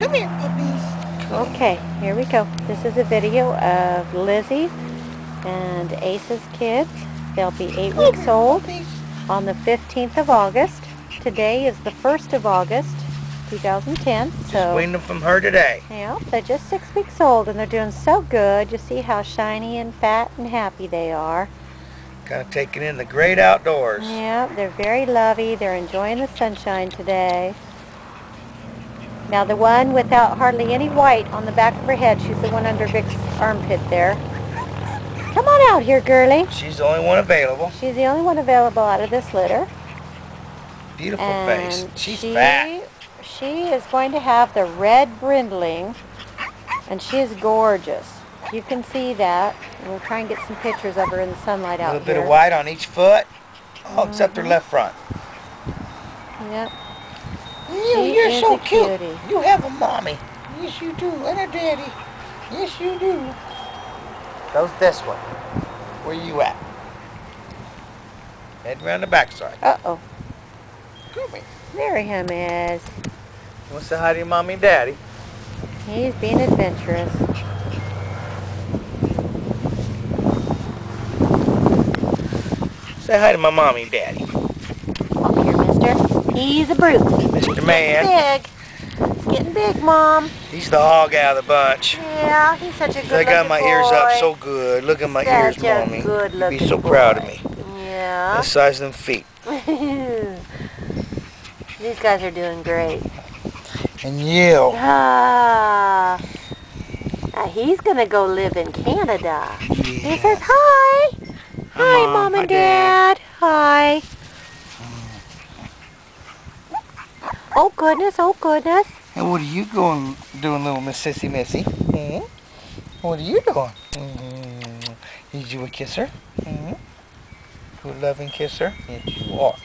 Come here, puppies. Okay, here we go. This is a video of Lizzie and Ace's kids. They'll be eight Come weeks here, old puppies. on the 15th of August. Today is the 1st of August, 2010. Just So, weaned them from her today. yeah, they're just six weeks old and they're doing so good. You see how shiny and fat and happy they are. Kind of taking in the great outdoors. Yeah, they're very lovey. They're enjoying the sunshine today. Now the one without hardly any white on the back of her head, she's the one under Vic's armpit there. Come on out here, girlie. She's the only one available. She's the only one available out of this litter. Beautiful and face. She's she, fat. She is going to have the red brindling, and she is gorgeous. You can see that. We'll try and get some pictures of her in the sunlight out here. A little here. bit of white on each foot. Oh, except her Mhm. left front. Yep. You, She you're so cute. cutie. You have a mommy. Yes, you do. And a daddy. Yes, you do. Goes this way. Where you at? Head around the backside. Uh-oh. Come here. There him is. You want to say hi to your mommy and daddy? He's being adventurous. Say hi to my mommy and daddy. Up here, mister. He's a brute. Mr. Man. Big. He's getting big, Mom. He's the hog out of the bunch. Yeah, he's such a good boy. I got my boy. ears up so good. Look at my ears, Such a mommy. You'd be so proud of me. Yeah. The size of them feet. These guys are doing great. And you. Ah. Now he's gonna go live in Canada. He says hi. Hi, Mom. Mom and Dad. Dad. Hi. Oh goodness, oh goodness. And what are you going doing, little Miss Sissy Missy? Hmm? What are you doing? Mm -hmm. Did you a kisser? Hmm? You a loving kisser? Yes, you are.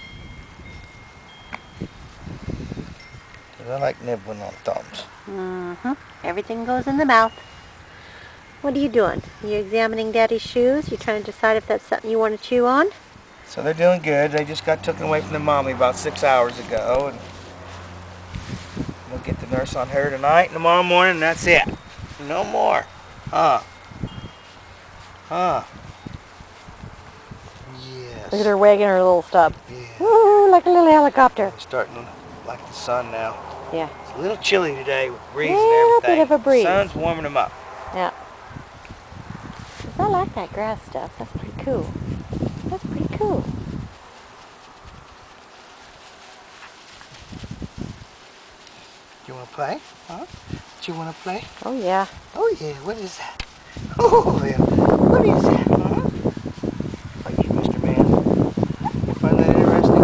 'Cause I like nibbling on thumbs. Mm-hmm. Everything goes in the mouth. What are you doing? you examining Daddy's shoes? You trying to decide if that's something you want to chew on? So they're doing good. They just got taken away from their mommy about six hours ago. Get the nurse on her tonight and tomorrow morning, and that's it. No more. Huh. Huh. Yes. Look at her wagging her little stub. Yeah. Ooh, like a little helicopter. It's starting to like the sun now. Yeah. It's a little chilly today with breeze Little and bit of a breeze. The sun's warming them up. Yeah. I like that grass stuff. That's pretty cool. That's pretty cool. You want to play? Huh? Do you want to play? Oh yeah. Oh yeah, what is that? Oh yeah, what is that? Huh? Like you, Mr. Man. You find that interesting?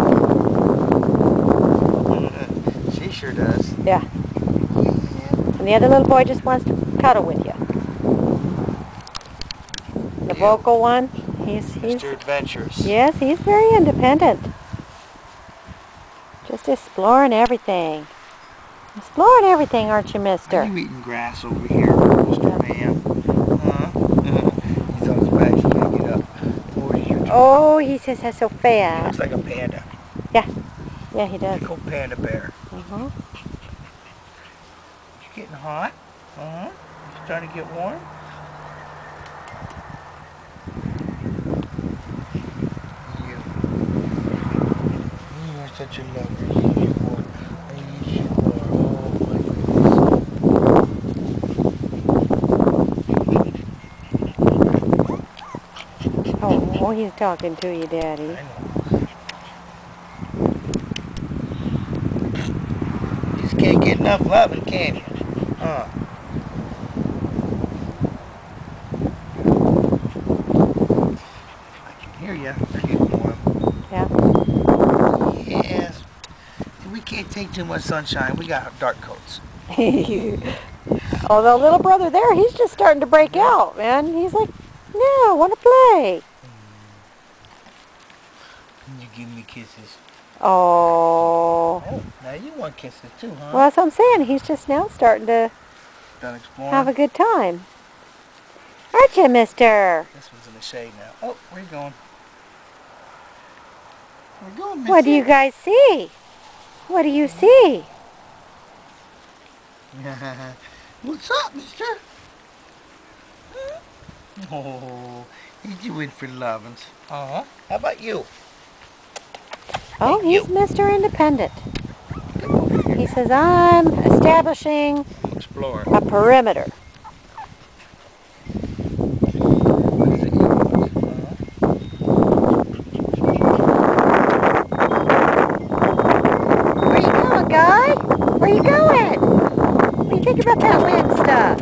she sure does. Yeah. Yeah. And the other little boy just wants to cuddle with you. The Yeah. vocal one, he's he's Mr. Adventures. yes, he's very independent. Just exploring everything. Exploring everything, aren't you, Are mister? you eating grass over here, Mr. Man? Huh? He's on his back. He can't get up. Are doing? Oh, he says that's so He fast. looks like a panda. Yeah, Yeah, he does. Big old panda bear. hmm You getting hot? Uh-huh. It's starting to get warm? You are such a lover. Yes, you are. Yes, you are. Oh, my goodness. Oh, he's talking to you, Daddy. I know. Just can't get enough loving, can you? Huh? I can hear you. They're getting warm. Yeah. Yes. We can't take too much sunshine. We got dark coats. oh, the little brother there, he's just starting to break out, man. He's like, no, I want to play. You give me kisses. Oh. Oh, now you want kisses too, huh? Well, that's what I'm saying. He's just now starting to have a good time. Aren't you, mister? This one's in the shade now. Oh, where you going? Where you going, What do you guys see? What do you see? What's up, mister? Oh, he's you in for lovins. Uh-huh. How about you? Oh, he's Mr. Independent. He says, I'm establishing Explore. a perimeter. What is it you? Where you going, guy? Where you going? What do you think about that wind stuff?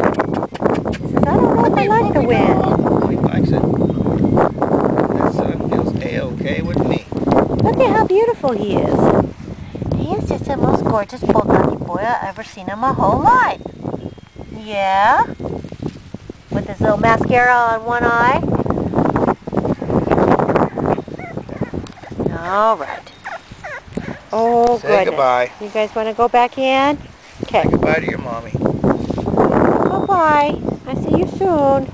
He says, I don't know if I like the wind. Oh, he likes it. That sun feels A-okay with me. Look at how beautiful he is. He is just the most gorgeous Bulldoggy boy I've ever seen in my whole life. Yeah? With his little mascara on one eye. All right. Oh, Say goodness. goodbye. You guys want to go back in? Okay. Say goodbye to your mommy. Bye-bye. I see you soon.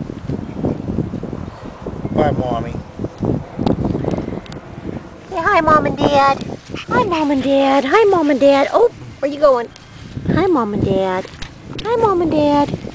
Bye, mommy. Hi, Mom and Dad. Hi, Mom and Dad. Hi, Mom and Dad. Oh, where you going? Hi, Mom and Dad. Hi, Mom and Dad.